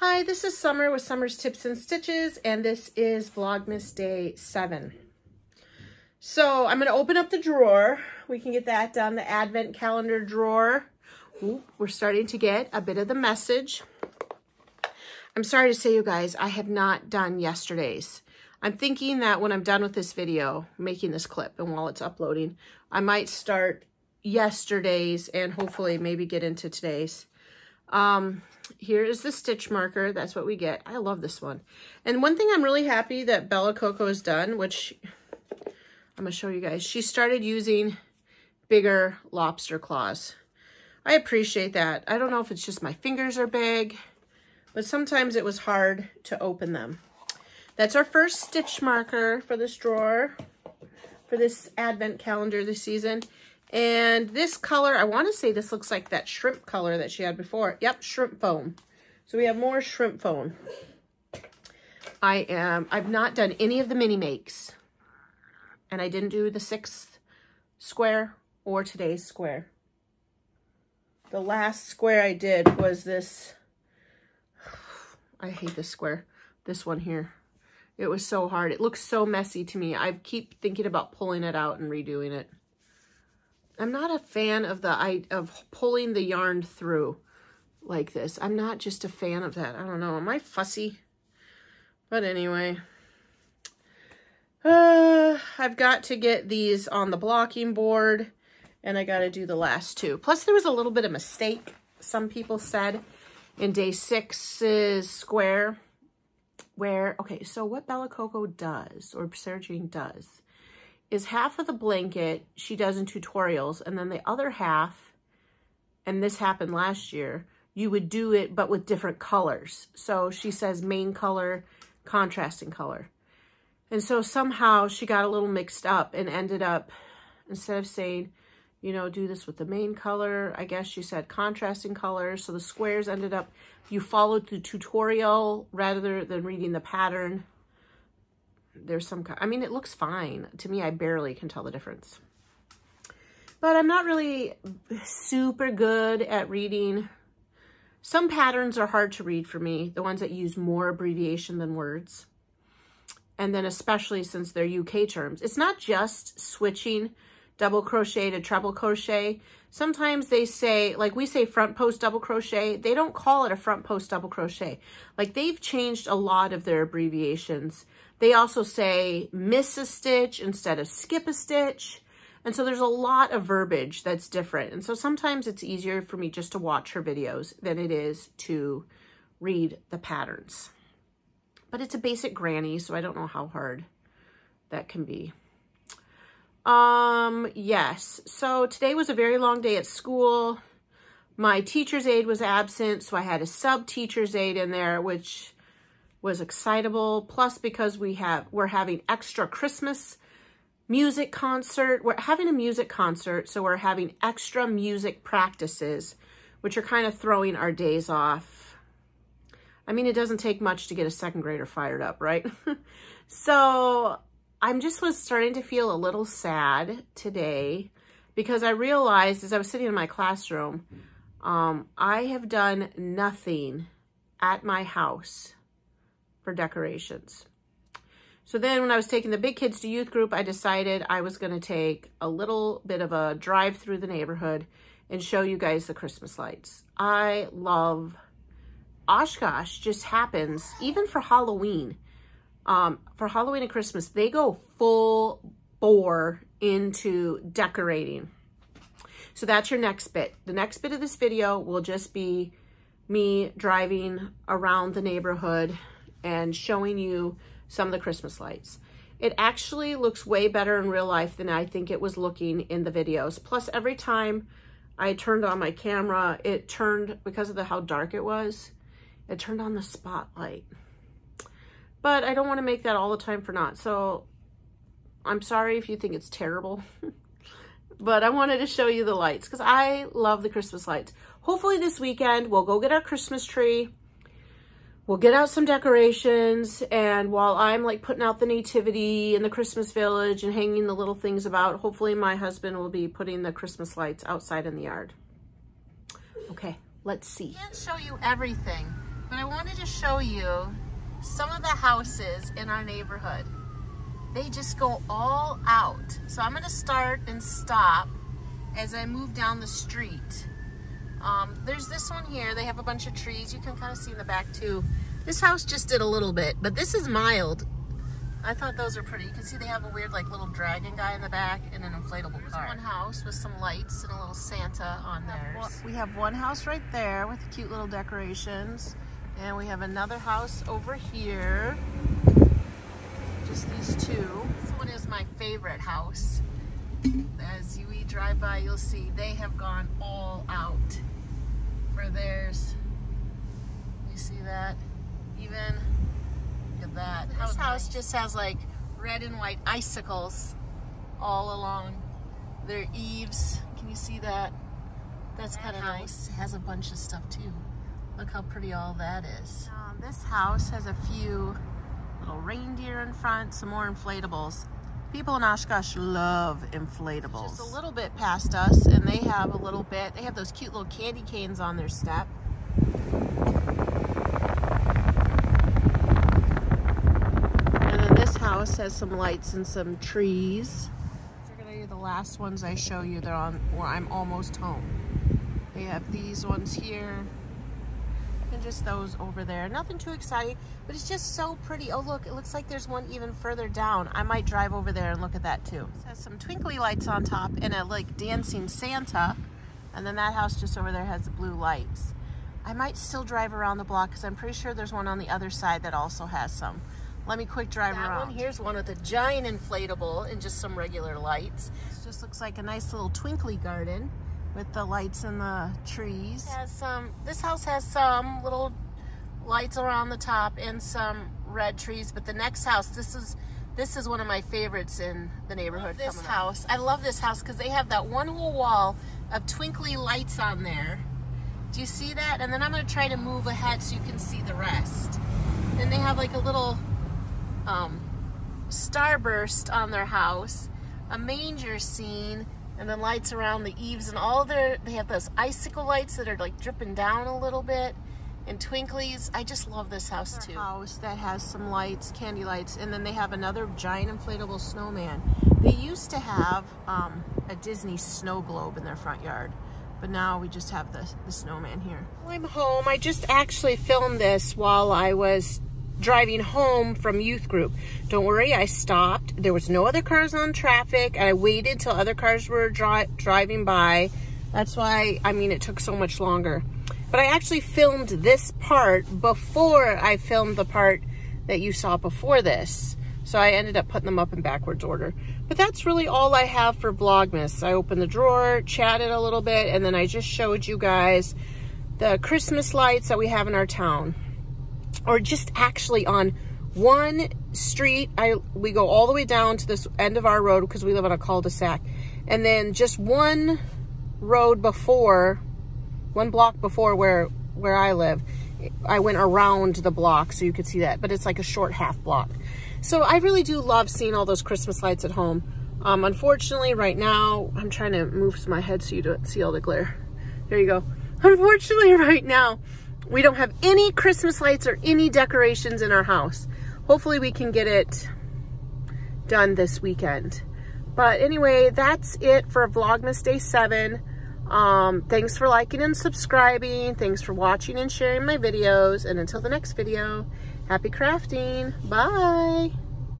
Hi, this is Summer with Summer's Tips and Stitches, and this is Vlogmas Day 7. So I'm going to open up the drawer. We can get that done, the advent calendar drawer. Ooh, we're starting to get a bit of the message. I'm sorry to say, you guys, I have not done yesterday's. I'm thinking that when I'm done with this video, making this clip, and while it's uploading, I might start yesterday's and hopefully maybe get into today's. Um, here is the stitch marker. That's what we get. I love this one. And one thing I'm really happy that Bella Coco has done, which I'm going to show you guys. She started using bigger lobster claws. I appreciate that. I don't know if it's just my fingers are big, but sometimes it was hard to open them. That's our first stitch marker for this drawer, for this advent calendar this season. And this color, I want to say this looks like that shrimp color that she had before. Yep, shrimp foam. So we have more shrimp foam. I am, I've not done any of the mini makes. And I didn't do the sixth square or today's square. The last square I did was this, I hate this square, this one here. It was so hard. It looks so messy to me. I keep thinking about pulling it out and redoing it. I'm not a fan of the I of pulling the yarn through like this. I'm not just a fan of that. I don't know. Am I fussy? But anyway. Uh, I've got to get these on the blocking board. And I got to do the last two. Plus, there was a little bit of mistake, some people said, in day six's square. Where, okay, so what Bella Coco does, or Sarah-Jayne does, is half of the blanket she does in tutorials and then the other half, and this happened last year, you would do it but with different colors. So she says main color, contrasting color. And so somehow she got a little mixed up and ended up, instead of saying, you know, do this with the main color, I guess she said contrasting colors. So the squares ended up, you followed the tutorial rather than reading the pattern there's some, I mean, it looks fine. To me, I barely can tell the difference. But I'm not really super good at reading. Some patterns are hard to read for me, the ones that use more abbreviation than words. And then especially since they're UK terms. It's not just switching double crochet to treble crochet. Sometimes they say, like we say front post double crochet, they don't call it a front post double crochet. Like they've changed a lot of their abbreviations they also say miss a stitch instead of skip a stitch. And so there's a lot of verbiage that's different. And so sometimes it's easier for me just to watch her videos than it is to read the patterns. But it's a basic granny, so I don't know how hard that can be. Um, yes, so today was a very long day at school. My teacher's aide was absent, so I had a sub-teacher's aide in there, which was excitable. Plus, because we have we're having extra Christmas music concert. We're having a music concert, so we're having extra music practices, which are kind of throwing our days off. I mean, it doesn't take much to get a second grader fired up, right? so I'm just was starting to feel a little sad today because I realized as I was sitting in my classroom, um, I have done nothing at my house for decorations. So then when I was taking the big kids to youth group, I decided I was going to take a little bit of a drive through the neighborhood and show you guys the Christmas lights. I love Oshkosh just happens, even for Halloween. Um, for Halloween and Christmas, they go full bore into decorating. So that's your next bit. The next bit of this video will just be me driving around the neighborhood and showing you some of the Christmas lights. It actually looks way better in real life than I think it was looking in the videos. Plus, every time I turned on my camera, it turned, because of the how dark it was, it turned on the spotlight. But I don't want to make that all the time for naught. So I'm sorry if you think it's terrible. but I wanted to show you the lights because I love the Christmas lights. Hopefully this weekend we'll go get our Christmas tree we'll get out some decorations and while I'm like putting out the nativity and the Christmas village and hanging the little things about, hopefully my husband will be putting the Christmas lights outside in the yard. Okay, let's see. I can't show you everything But I wanted to show you some of the houses in our neighborhood. They just go all out. So I'm gonna start and stop as I move down the street. Um, there's this one here. They have a bunch of trees. You can kind of see in the back too. This house just did a little bit, but this is mild. I thought those are pretty. You can see they have a weird like little dragon guy in the back and an inflatable There's car. one house with some lights and a little Santa on there. We have one house right there with cute little decorations. And we have another house over here. Just these two. This one is my favorite house. As you drive by, you'll see they have gone all out for theirs. You see that? Even, look at that. This house just has like red and white icicles all along their eaves. Can you see that? That's kind of nice. It has a bunch of stuff too. Look how pretty all that is. Um, this house has a few little reindeer in front, some more inflatables. People in Oshkosh love inflatables. Just a little bit past us, and they have a little bit. They have those cute little candy canes on their step. And then this house has some lights and some trees. These are gonna be the last ones I show you. They're on where I'm almost home. They have these ones here and just those over there. Nothing too exciting, but it's just so pretty. Oh, look, it looks like there's one even further down. I might drive over there and look at that too. It has some twinkly lights on top and a like dancing Santa. And then that house just over there has the blue lights. I might still drive around the block because I'm pretty sure there's one on the other side that also has some. Let me quick drive that around. One, here's one with a giant inflatable and just some regular lights. This just looks like a nice little twinkly garden with the lights and the trees. Has some. This house has some little lights around the top and some red trees. But the next house, this is this is one of my favorites in the neighborhood. This house, up. I love this house because they have that one whole wall of twinkly lights on there. Do you see that? And then I'm going to try to move ahead so you can see the rest. Then they have like a little um, starburst on their house, a manger scene, and then lights around the eaves and all their they have those icicle lights that are like dripping down a little bit and twinklies. I just love this house too. house that has some lights candy lights and then they have another giant inflatable snowman. They used to have um, a disney snow globe in their front yard but now we just have the, the snowman here. I'm home. I just actually filmed this while i was driving home from youth group. Don't worry, I stopped. There was no other cars on traffic. I waited till other cars were dri driving by. That's why, I mean, it took so much longer. But I actually filmed this part before I filmed the part that you saw before this. So I ended up putting them up in backwards order. But that's really all I have for Vlogmas. I opened the drawer, chatted a little bit, and then I just showed you guys the Christmas lights that we have in our town or just actually on one street. I We go all the way down to this end of our road because we live on a cul-de-sac. And then just one road before, one block before where, where I live, I went around the block so you could see that. But it's like a short half block. So I really do love seeing all those Christmas lights at home. Um, unfortunately, right now, I'm trying to move my head so you don't see all the glare. There you go. Unfortunately, right now, we don't have any Christmas lights or any decorations in our house. Hopefully we can get it done this weekend. But anyway, that's it for Vlogmas Day 7. Um, thanks for liking and subscribing. Thanks for watching and sharing my videos. And until the next video, happy crafting. Bye.